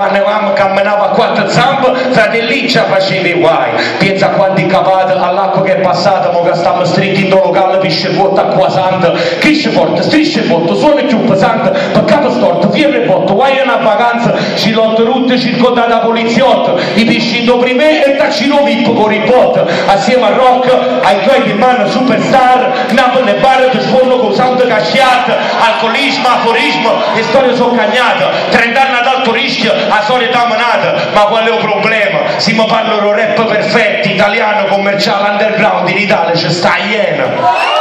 Quando avevamo camminato a quattro zampe, fratelliccia faceva i guai. Pensa quanti cavate all'acqua che è passata, mo che stiamo stretti in locale, pisce botta acqua santa. Chi ci porta, strisce botto, suona più pesante, peccato storto, fiebre botto, guai una vacanza, ci lotte rutte circondate da poliziotto, i pisci in prima e taccino vip con i bot. Assieme a rock, ai tuoi di mano superstar, Napoli e bar ti sforno con sound casciat, alcolismo, aforismo e storie soccagnate. 30 anni ad alto la solita manata, ma qual è il problema? Se mi parlano rap perfetti, italiano, commerciale, underground, in Italia c'è sta iena.